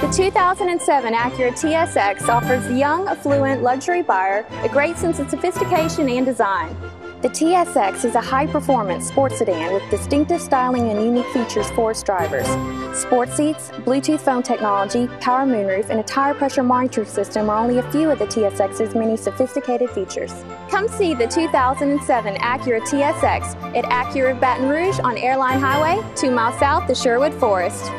The 2007 Acura TSX offers the young, affluent luxury buyer a great sense of sophistication and design. The TSX is a high-performance sports sedan with distinctive styling and unique features for its drivers. Sport seats, Bluetooth phone technology, power moonroof, and a tire pressure monitoring system are only a few of the TSX's many sophisticated features. Come see the 2007 Acura TSX at Acura Baton Rouge on Airline Highway, two miles south of Sherwood Forest.